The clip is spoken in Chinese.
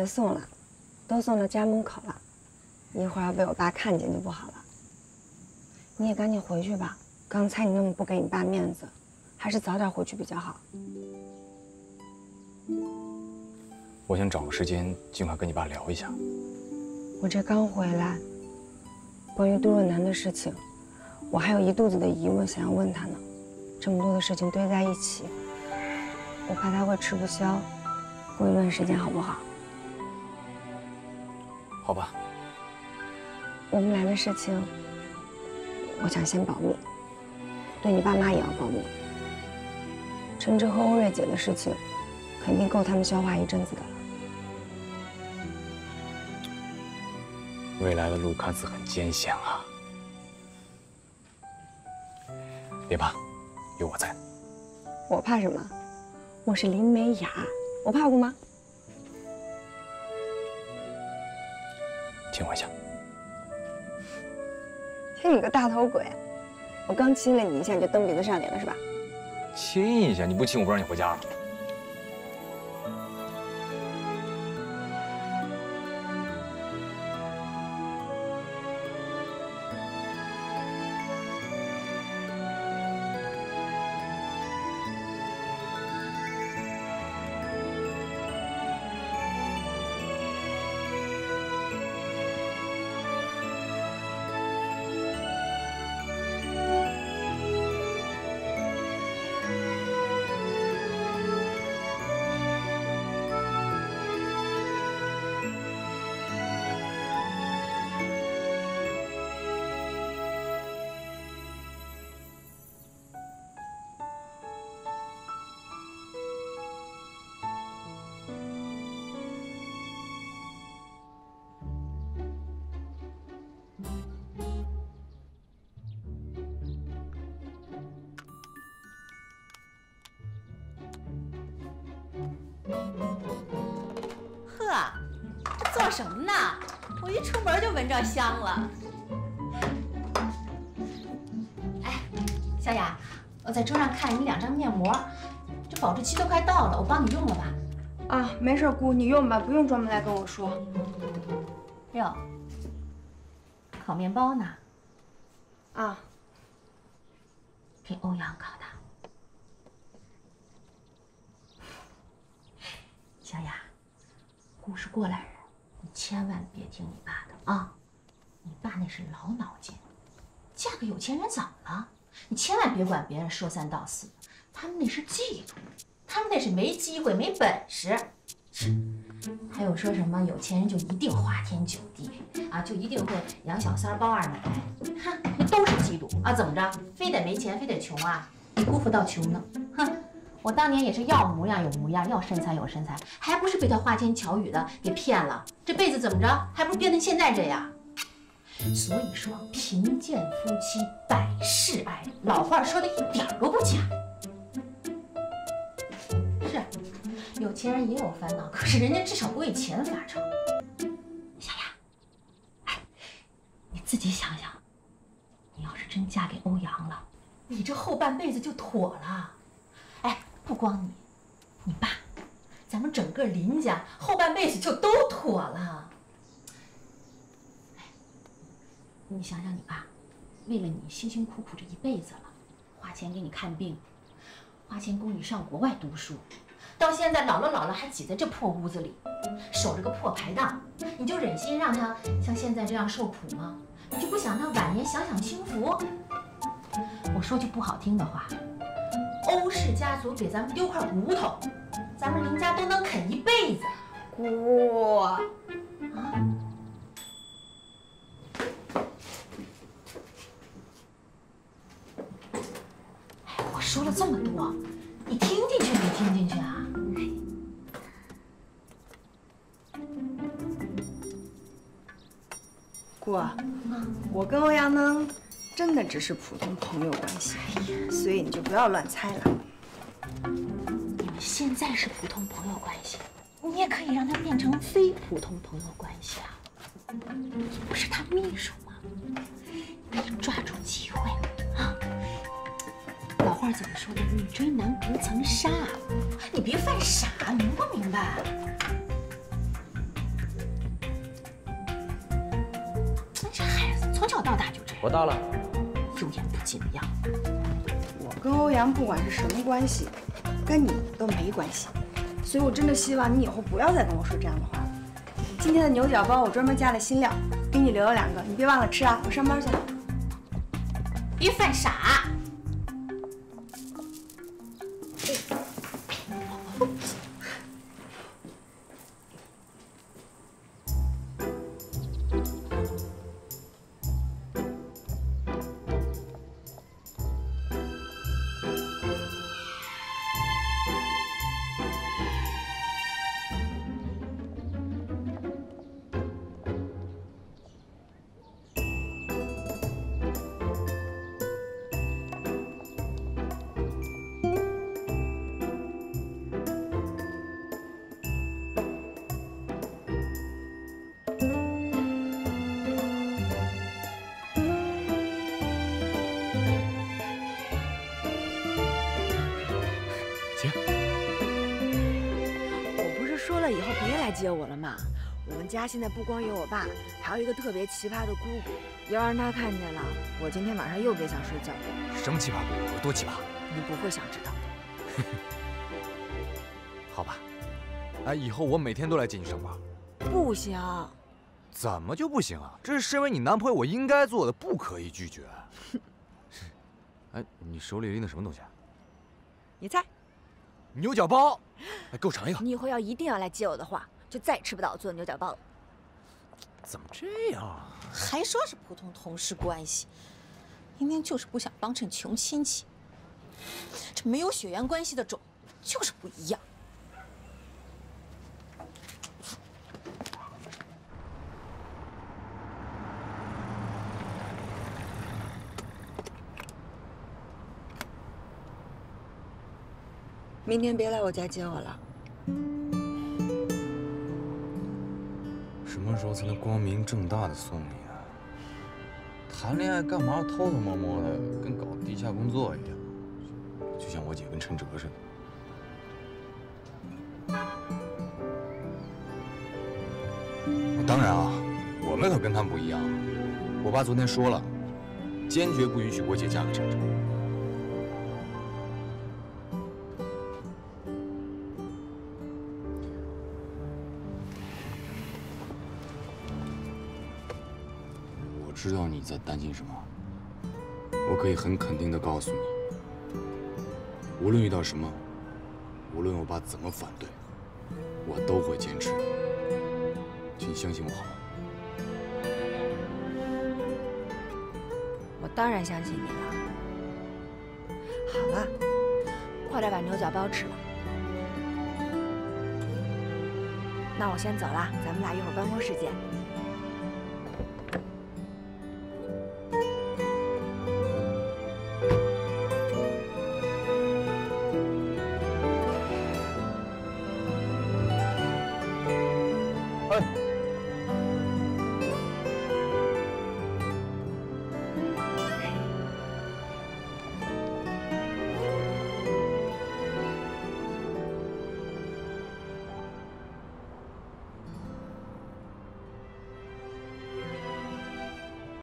别送了，都送到家门口了，一会儿要被我爸看见就不好了。你也赶紧回去吧，刚才你那么不给你爸面子，还是早点回去比较好。我想找个时间尽快跟你爸聊一下。我这刚回来，关于杜若楠的事情，我还有一肚子的疑问想要问他呢。这么多的事情堆在一起，我怕他会吃不消。过一段时间好不好？好吧。我们俩的事情，我想先保密，对你爸妈也要保密。陈志和欧瑞姐的事情，肯定够他们消化一阵子的了。未来的路看似很艰险啊，别怕，有我在。我怕什么？我是林美雅。我怕过吗？亲我一下。嘿，你个大头鬼！我刚亲了你一下，你就蹬鼻子上脸了是吧？亲一下，你不亲我不让你回家了。什么呢？我一出门就闻着香了。哎，小雅，我在桌上看你两张面膜，这保质期都快到了，我帮你用了吧？啊，没事，姑，你用吧，不用专门来跟我说。哟，烤面包呢？啊，给欧阳烤的。小雅，姑是过来人。千万别听你爸的啊！你爸那是老脑筋，嫁个有钱人怎么了？你千万别管别人说三道四，他们那是嫉妒，他们那是没机会没本事。还有说什么有钱人就一定花天酒地啊，就一定会养小三包二奶？哼，那都是嫉妒啊！怎么着，非得没钱，非得穷啊？你辜负到穷呢？哼！我当年也是要模样有模样，要身材有身材，还不是被他花言巧语的给骗了？这辈子怎么着，还不是变成现在这样？所以说，贫贱夫妻百事哀，老话说的一点都不假。是，有钱人也有烦恼，可是人家至少不为钱发愁。小雅，哎，你自己想想，你要是真嫁给欧阳了，你这后半辈子就妥了。不光你，你爸，咱们整个林家后半辈子就都妥了。你想想，你爸为了你辛辛苦苦这一辈子了，花钱给你看病，花钱供你上国外读书，到现在老了老了还挤在这破屋子里，守着个破排档，你就忍心让他像现在这样受苦吗？你就不想他晚年享享清福？我说句不好听的话。欧氏家族给咱们丢块骨头，咱们林家都能啃一辈子。姑，啊，我说了这么多，你听进去没听进去啊？姑，我跟欧阳能。真的只是普通朋友关系，所以你就不要乱猜了。你们现在是普通朋友关系，你也可以让他变成非普通朋友关系啊！你不是他秘书吗？你抓住机会啊！老话怎么说的？女追男不曾杀，你别犯傻，明不明白？小到大就这样，我到了。油盐不进的样子。我跟欧阳不管是什么关系，跟你都没关系，所以我真的希望你以后不要再跟我说这样的话了。今天的牛角包我专门加了新料，给你留了两个，你别忘了吃啊！我上班去了。别犯傻。说了以后别来接我了嘛？我们家现在不光有我爸，还有一个特别奇葩的姑姑。要让她看见了，我今天晚上又别想睡觉。什么奇葩姑姑？有多奇葩？你不会想知道的。好吧，哎，以后我每天都来接你上班。不行，怎么就不行啊？这是身为你男朋友我应该做的，不可以拒绝。哎，你手里拎的什么东西啊？你猜？牛角包。哎，给我尝一口。你以后要一定要来接我的话，就再也吃不到我做的牛角包了。怎么这样啊？还说是普通同事关系，明明就是不想帮衬穷亲戚。这没有血缘关系的种，就是不一样。明天别来我家接我了。什么时候才能光明正大的送你啊？谈恋爱干嘛偷偷摸摸的，跟搞地下工作一样？就像我姐跟陈哲似的。当然啊，我们可跟他们不一样。我爸昨天说了，坚决不允许我姐嫁给陈哲。知道你在担心什么，我可以很肯定的告诉你，无论遇到什么，无论我爸怎么反对，我都会坚持。请相信我好吗？我当然相信你了。好了，快点把牛角包吃了。那我先走了，咱们俩一会儿办公室见。